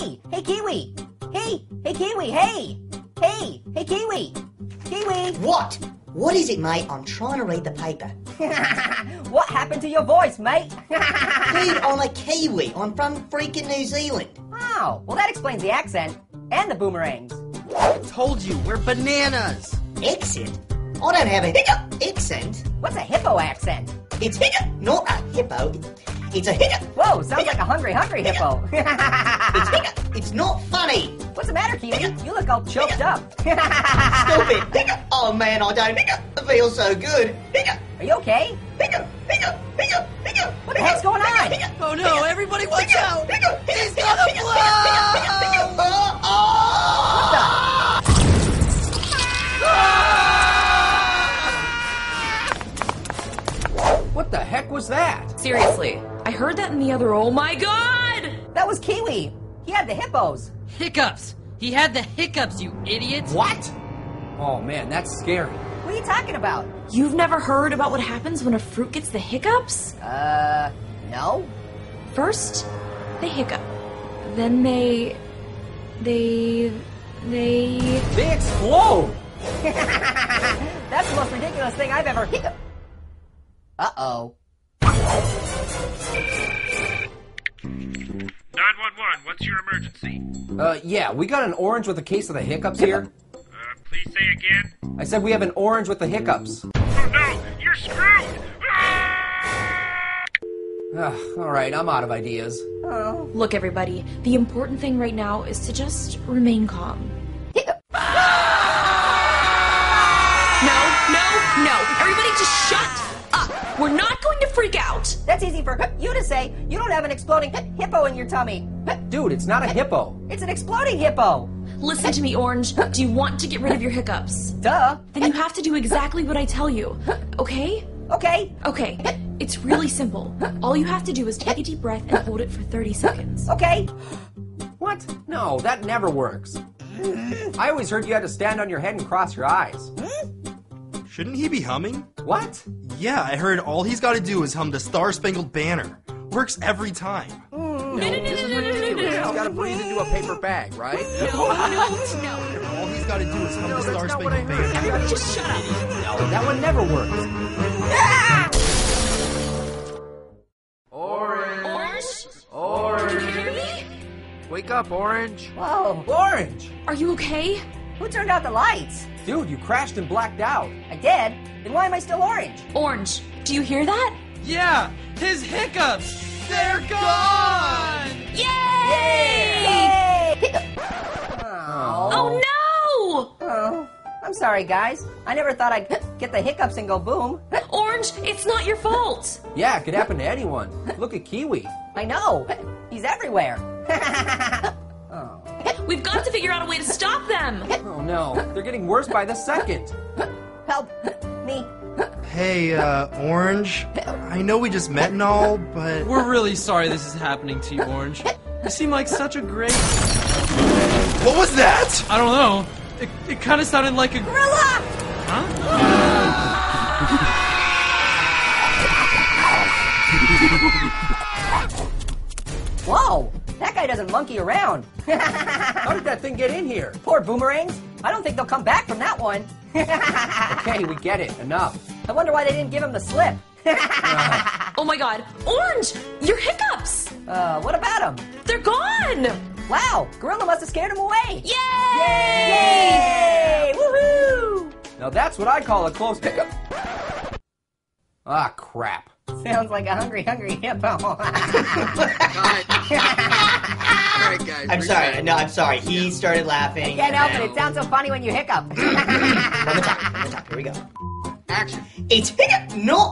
Hey, hey, Kiwi. Hey, hey, Kiwi. Hey, hey, hey, Kiwi. Kiwi. What? What is it, mate? I'm trying to read the paper. what happened to your voice, mate? Dude, I'm a Kiwi. I'm from freaking New Zealand. oh, well, that explains the accent and the boomerangs. I told you, we're bananas. Accent? I don't have a hiccup accent. What's a hippo accent? It's hiccup, not a hippo. It's a hiccup. Whoa, sounds like a hungry, hungry hippo. It's hiccup. It's not funny. What's the matter, Kiwi? You look all choked up. Stupid. Hiccup. Oh man, I don't hiccup. It feels so good. Hiccup. Are you okay? Hiccup. Hiccup. Hiccup. Hiccup. What the heck's going on? Oh no, everybody watch out! He's gonna blow! What the heck was that? Seriously, I heard that in the other. Oh my god! That was Kiwi. He had the hippos. Hiccups! He had the hiccups, you idiot! What? Oh man, that's scary. What are you talking about? You've never heard about what happens when a fruit gets the hiccups? Uh, no. First, they hiccup. Then they. They. They. They explode! That's the most ridiculous thing I've ever. hiccup. Uh oh. 911, what's your emergency? Uh, yeah, we got an orange with a case of the hiccups here. Uh, please say again? I said we have an orange with the hiccups. Oh no, you're screwed! Ah! Ugh, Alright, I'm out of ideas. Oh. Look, everybody, the important thing right now is to just remain calm. No, no, no! Everybody just shut freak out! That's easy for you to say. You don't have an exploding hippo in your tummy. Dude, it's not a hippo. It's an exploding hippo. Listen to me, Orange. Do you want to get rid of your hiccups? Duh. Then you have to do exactly what I tell you. Okay? Okay. Okay. It's really simple. All you have to do is take a deep breath and hold it for 30 seconds. Okay. What? No, that never works. I always heard you had to stand on your head and cross your eyes. Shouldn't he be humming? What? Yeah, I heard all he's got to do is hum the Star Spangled Banner. Works every time. No, this is ridiculous. He's gotta breathe into a paper bag, right? No, no, no. All he's got to do is hum No, the Star not what I Spangled heard. Banner. Just shut up. No, that one never works. Ah! Orange! Orange? Orange! Can you hear me? Wake up, Orange! Whoa. Orange! Are you okay? Who turned out the lights? Dude, you crashed and blacked out. I did. Then why am I still orange? Orange, do you hear that? Yeah, his hiccups! They're gone! Yay! Yay! Oh. Oh no! Oh, I'm sorry, guys. I never thought I'd get the hiccups and go boom. Orange, it's not your fault. Yeah, it could happen to anyone. Look at Kiwi. I know. He's everywhere. We've got to figure out a way to stop them. Oh no, they're getting worse by the second. Help me. Hey, uh, Orange. I know we just met and all, but. We're really sorry this is happening to you, Orange. You seem like such a great. What was that? I don't know. It, it kind of sounded like a. Gorilla! Whoa! That guy doesn't monkey around. How did that thing get in here? Poor boomerangs. I don't think they'll come back from that one. Okay, we get it. Enough. I wonder why they didn't give him the slip. Oh my god. Orange, your hiccups! uh, what about them? They're gone! Wow, Gorilla must have scared him away. Yay! Yay! Woohoo! Now that's what I call a close pickup. Ah, crap. Sounds like a hungry, hungry hippo. Alright, guys. I'm sorry. No, I'm sorry. He started laughing. Can't help it. It sounds so funny when you hiccup. One more time. One more time. Here we go. Action. It's hiccup, not